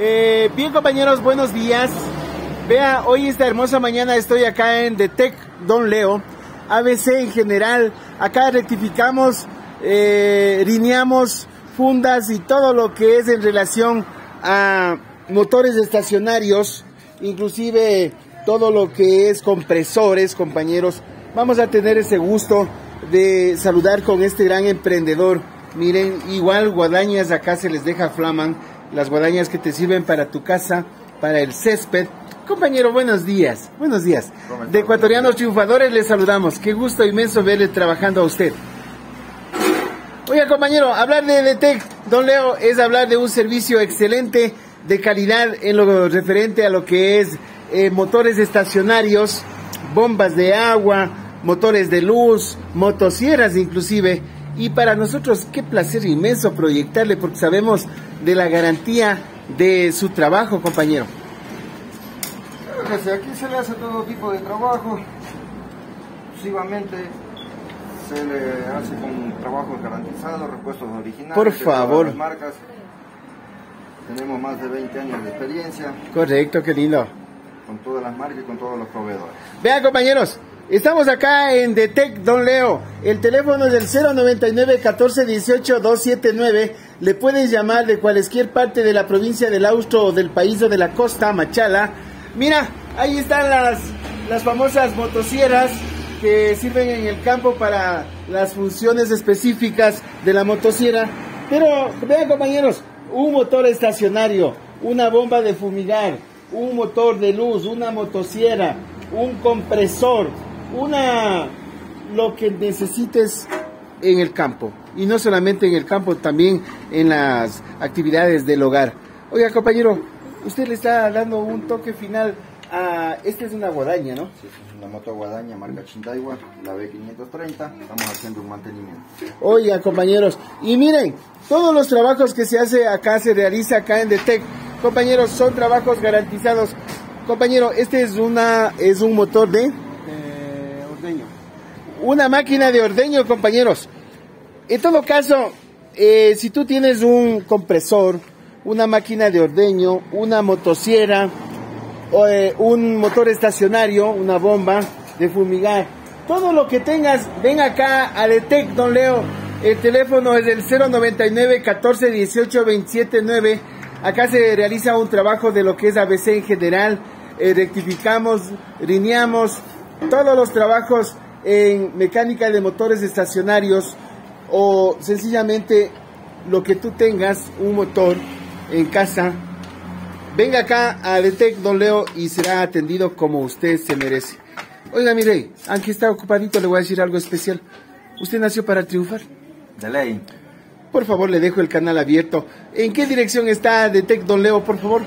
Eh, bien compañeros, buenos días. Vea, hoy esta hermosa mañana estoy acá en Detec Don Leo, ABC en general. Acá rectificamos, eh, fundas y todo lo que es en relación a motores estacionarios, inclusive todo lo que es compresores, compañeros. Vamos a tener ese gusto de saludar con este gran emprendedor. Miren, igual guadañas acá se les deja flaman, las guadañas que te sirven para tu casa, para el césped. Compañero, buenos días, buenos días. De Ecuatorianos Triunfadores les saludamos. Qué gusto inmenso verle trabajando a usted. Oiga, compañero, hablar de DTEC, don Leo, es hablar de un servicio excelente, de calidad en lo referente a lo que es eh, motores estacionarios, bombas de agua, motores de luz, motosierras inclusive. Y para nosotros qué placer inmenso proyectarle porque sabemos de la garantía de su trabajo, compañero. Aquí se le hace todo tipo de trabajo. Exclusivamente se le hace con trabajo garantizado, repuestos originales. Por favor. Las marcas. Tenemos más de 20 años de experiencia. Correcto, qué lindo. Con todas las marcas y con todos los proveedores. Vean compañeros, Estamos acá en Detec Don Leo. El teléfono es el 099 14 18 279. Le puedes llamar de cualquier parte de la provincia del Austro o del país o de la costa, Machala. Mira, ahí están las, las famosas motosierras que sirven en el campo para las funciones específicas de la motosierra. Pero vean compañeros, un motor estacionario, una bomba de fumigar, un motor de luz, una motosierra, un compresor, una lo que necesites en el campo y no solamente en el campo, también en las actividades del hogar. Oiga, compañero, usted le está dando un toque final a esta es una guadaña, ¿no? Sí, es una moto guadaña marca Chindaiwa, la B530, estamos haciendo un mantenimiento. Oiga, compañeros, y miren, todos los trabajos que se hace acá se realiza acá en Detec. Compañeros, son trabajos garantizados. Compañero, este es una es un motor de una máquina de ordeño, compañeros. En todo caso, eh, si tú tienes un compresor, una máquina de ordeño, una motosierra, eh, un motor estacionario, una bomba de fumigar, todo lo que tengas, ven acá a Detec, don Leo. El teléfono es el 099 14 18 27 9. Acá se realiza un trabajo de lo que es ABC en general. Eh, rectificamos, rineamos, todos los trabajos en mecánica de motores estacionarios o sencillamente lo que tú tengas, un motor en casa, venga acá a Detec Don Leo y será atendido como usted se merece. Oiga, mire, aunque está ocupadito, le voy a decir algo especial. ¿Usted nació para triunfar? De ley. Por favor, le dejo el canal abierto. ¿En qué dirección está Detec Don Leo, por favor?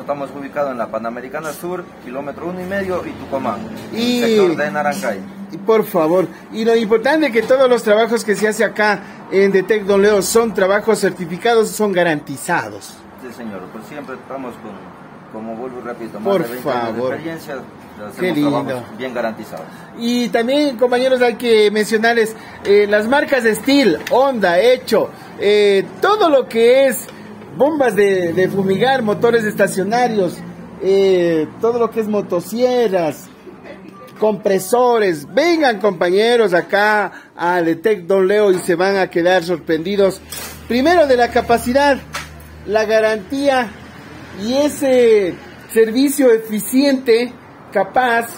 Estamos ubicados en la Panamericana Sur, kilómetro uno y medio, y Tucumán, y, sector de Narancay. Y por favor, y lo importante es que todos los trabajos que se hace acá en Detec Don Leo son trabajos certificados, son garantizados. Sí, señor, pues siempre estamos con, como vuelvo rápido, más por de 20 favor. de experiencia, Qué lindo. bien garantizados. Y también, compañeros, hay que mencionarles eh, las marcas de Steel, Honda, Hecho, eh, todo lo que es bombas de, fumigar, motores estacionarios, eh, todo lo que es motosierras, compresores. Vengan compañeros acá a Detec Don Leo y se van a quedar sorprendidos. Primero de la capacidad, la garantía y ese servicio eficiente, capaz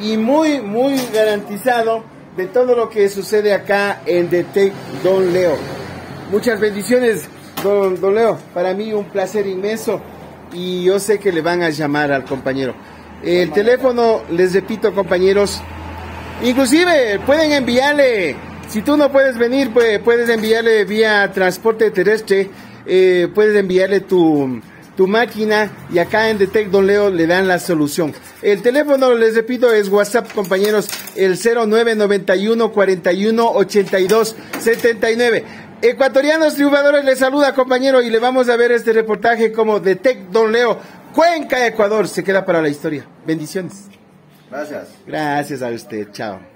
y muy, muy garantizado de todo lo que sucede acá en Detec Don Leo. Muchas bendiciones. Don, Leo, para mí un placer inmenso y yo sé que le van a llamar al compañero. El teléfono, les repito compañeros, inclusive pueden enviarle, si tú no puedes venir, pues, puedes enviarle vía transporte terrestre, eh, puedes enviarle tu, tu máquina y acá en Detect Don Leo le dan la solución. El teléfono, les repito, es WhatsApp, compañeros, el 0991 41 82 79. Ecuatorianos triunfadores les saluda compañero y le vamos a ver este reportaje como de Tec Don Leo, Cuenca, Ecuador. Se queda para la historia. Bendiciones. Gracias. Gracias a usted. Chao.